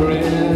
waves